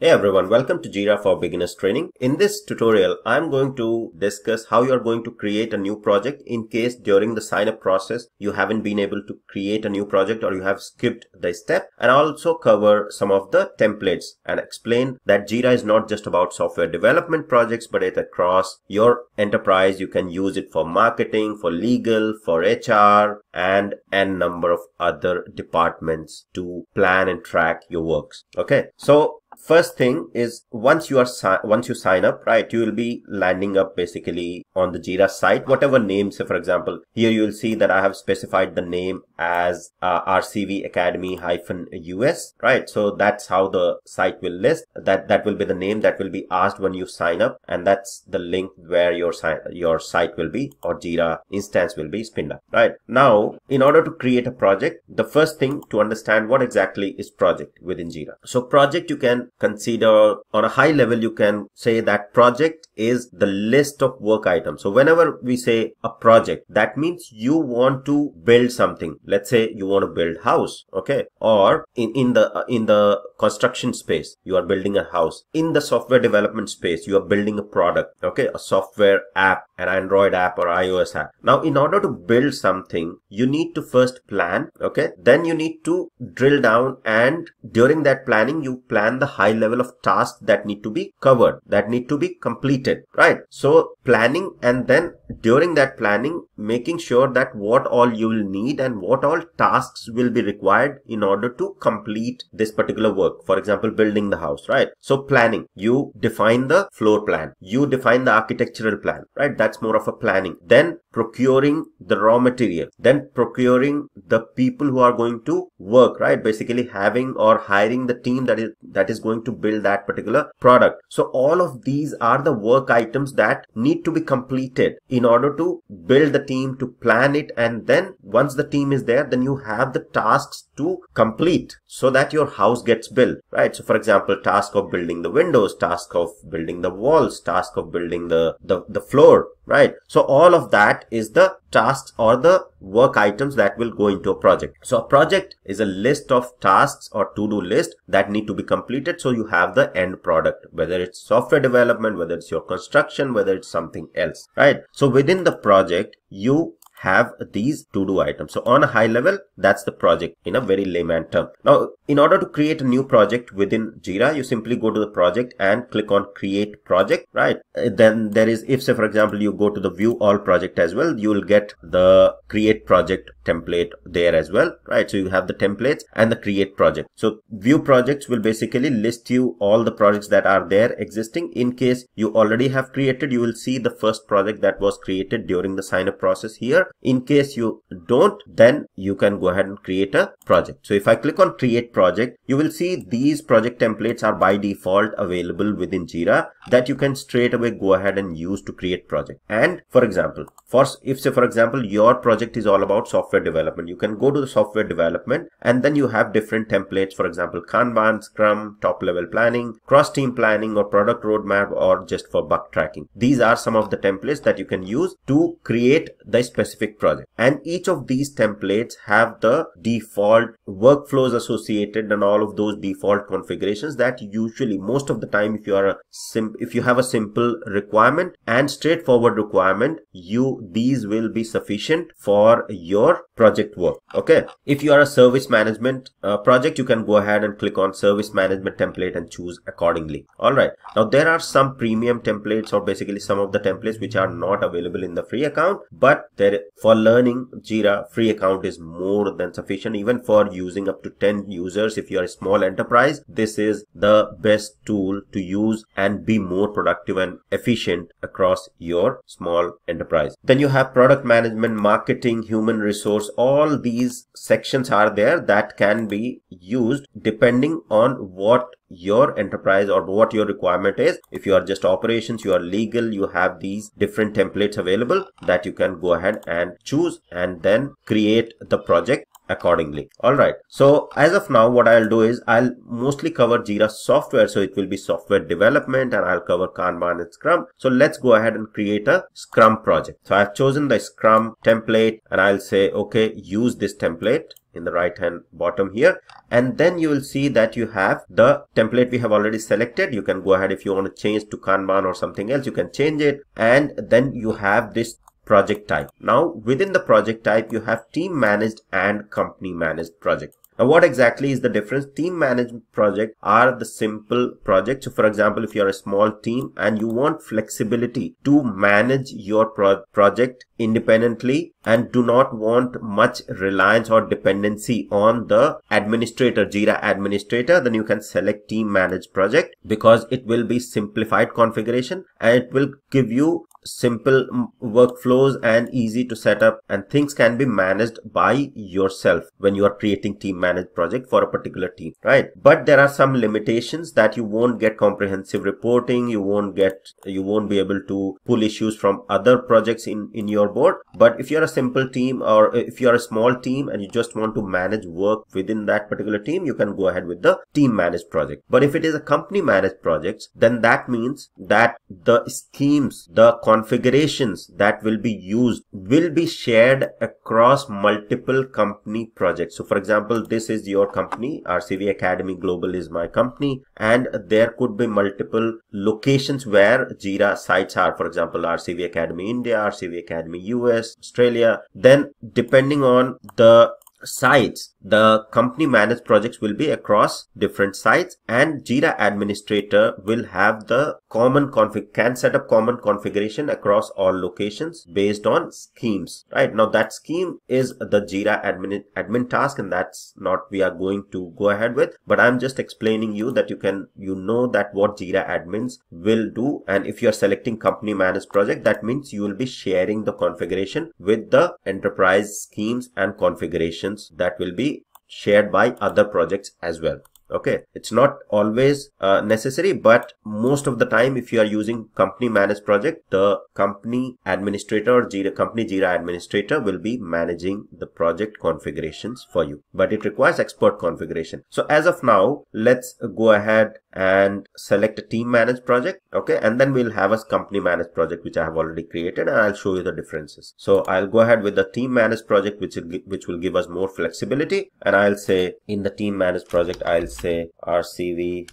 Hey everyone, welcome to Jira for Beginners training. In this tutorial, I'm going to discuss how you're going to create a new project in case during the sign up process you haven't been able to create a new project or you have skipped the step and also cover some of the templates and explain that Jira is not just about software development projects but it across your enterprise. You can use it for marketing, for legal, for HR and n number of other departments to plan and track your works. Okay, so first thing is once you are once you sign up right you will be landing up basically on the jira site. Whatever name say for example here you will see that i have specified the name as uh, rcv academy hyphen us right? So that's how the site will list. That that will be the name that will be asked when you sign up and that's the link where your site your site will be or jira instance will be spinned up right? Now in order to create a project the first thing to understand what exactly is project within jira. So project you can consider on a high level, you can say that project is the list of work items. So whenever we say a project, that means you want to build something. Let's say you want to build house. Okay. Or in, in the, uh, in the construction space, you are building a house. In the software development space, you are building a product. Okay. A software app, an Android app or iOS app. Now, in order to build something, you need to first plan. Okay. Then you need to drill down and during that planning, you plan the high level of tasks that need to be covered, that need to be completed, right? So planning and then during that planning, making sure that what all you will need and what all tasks will be required in order to complete this particular work. For example, building the house, right? So planning, you define the floor plan, you define the architectural plan, right? That's more of a planning. Then procuring the raw material, then procuring the people who are going to work, right? Basically having or hiring the team that is, that is going to build that particular product. So all of these are the work items that need to be completed in order to build the team, to plan it. And then once the team is there, then you have the tasks to complete so that your house gets built, right? So for example, task of building the windows, task of building the walls, task of building the, the, the floor, right? So all of that is the tasks or the work items that will go into a project. So a project is a list of tasks or to-do list that need to be completed. So you have the end product, whether it's software development, whether it's your construction, whether it's something else, right? So within the project, you have these to-do items. So on a high level, that's the project in a very layman term. Now, in order to create a new project within Jira, you simply go to the project and click on create project, right? Uh, then there is, if say, for example, you go to the view all project as well, you will get the create project template there as well, right? So you have the templates and the create project. So view projects will basically list you all the projects that are there existing. In case you already have created, you will see the first project that was created during the sign up process here in case you don't, then you can go ahead and create a project. So if I click on create project, you will see these project templates are by default available within Jira that you can straight away go ahead and use to create project. And for example, for if say for example, your project is all about software development, you can go to the software development and then you have different templates. For example, Kanban, Scrum, top level planning, cross team planning or product roadmap or just for bug tracking. These are some of the templates that you can use to create the specific specific project. And each of these templates have the default workflows associated and all of those default configurations that usually most of the time if you are a sim if you have a simple requirement and straightforward requirement, you these will be sufficient for your project work. Okay. If you are a service management uh, project, you can go ahead and click on service management template and choose accordingly. All right. Now there are some premium templates or basically some of the templates which are not available in the free account, but there for learning Jira, free account is more than sufficient. Even for using up to 10 users, if you are a small enterprise, this is the best tool to use and be more productive and efficient across your small enterprise. Then you have product management, marketing, human resource. All these sections are there that can be used depending on what your enterprise or what your requirement is. If you are just operations, you are legal, you have these different templates available that you can go ahead and choose and then create the project accordingly. All right. So as of now, what I'll do is I'll mostly cover Jira software. So it will be software development and I'll cover Kanban and Scrum. So let's go ahead and create a Scrum project. So I've chosen the Scrum template and I'll say, okay, use this template in the right hand bottom here and then you will see that you have the template we have already selected you can go ahead if you want to change to kanban or something else you can change it and then you have this project type now within the project type you have team managed and company managed project now, what exactly is the difference? Team management project are the simple projects. So, for example, if you're a small team and you want flexibility to manage your pro project independently and do not want much reliance or dependency on the administrator, Jira administrator, then you can select team managed project because it will be simplified configuration and it will give you simple workflows and easy to set up and things can be managed by yourself when you are creating team managed project for a particular team right? But there are some limitations that you won't get comprehensive reporting you won't get you won't be able to pull issues from other projects in in your board. But if you're a simple team or if you're a small team and you just want to manage work within that particular team you can go ahead with the team managed project. But if it is a company managed project then that means that the schemes the configurations that will be used will be shared across multiple company projects. So for example, this is your company, RCV Academy Global is my company and there could be multiple locations where Jira sites are. For example, RCV Academy India, RCV Academy US, Australia. Then depending on the sites the company managed projects will be across different sites and jira administrator will have the common config can set up common configuration across all locations based on schemes right? Now that scheme is the jira admin admin task and that's not we are going to go ahead with but i'm just explaining you that you can you know that what jira admins will do and if you are selecting company managed project that means you will be sharing the configuration with the enterprise schemes and configurations that will be shared by other projects as well okay it's not always uh, necessary but most of the time if you are using company managed project the company administrator or jira company jira administrator will be managing the project configurations for you. But it requires expert configuration. So as of now let's go ahead and select a team managed project okay? And then we'll have a company managed project which i have already created and i'll show you the differences. So i'll go ahead with the team managed project which will which will give us more flexibility and i'll say in the team managed project i'll say rcv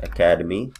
academy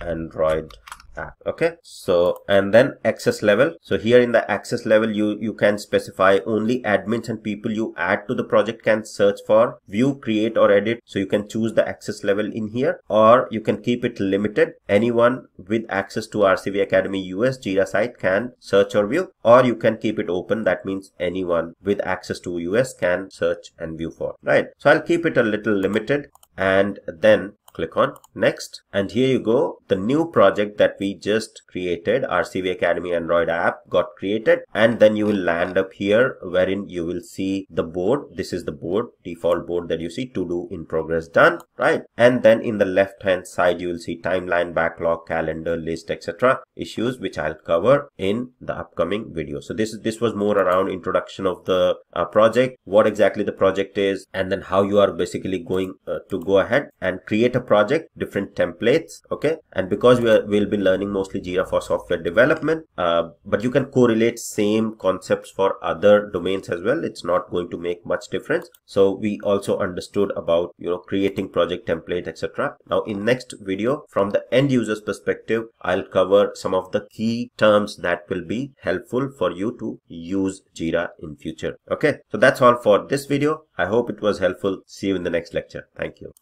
android app okay. So and then access level. So here in the access level you you can specify only admins and people you add to the project can search for view create or edit. So you can choose the access level in here or you can keep it limited. Anyone with access to rcv academy us jira site can search or view or you can keep it open. That means anyone with access to us can search and view for right? So i'll keep it a little limited and then click on next. And here you go. The new project that we just created RCV Academy Android app got created. And then you will land up here wherein you will see the board. This is the board default board that you see to do in progress done right? And then in the left hand side you will see timeline backlog calendar list etc issues which I'll cover in the upcoming video. So this is this was more around introduction of the uh, project what exactly the project is and then how you are basically going uh, to go ahead and create a project different templates okay? And because we are, we'll be learning mostly jira for software development uh, but you can correlate same concepts for other domains as well. It's not going to make much difference. So we also understood about you know creating project template etc now in next video from the end user's perspective i'll cover some of the key terms that will be helpful for you to use jira in future okay? So that's all for this video. I hope it was helpful. See you in the next lecture. Thank you